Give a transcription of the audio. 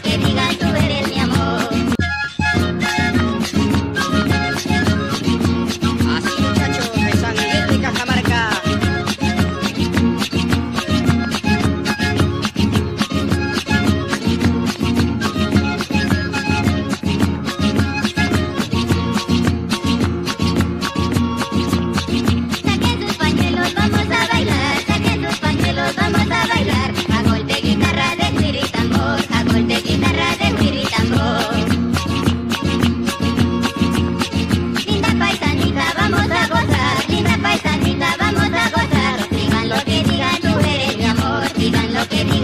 けびが増え digan lo que.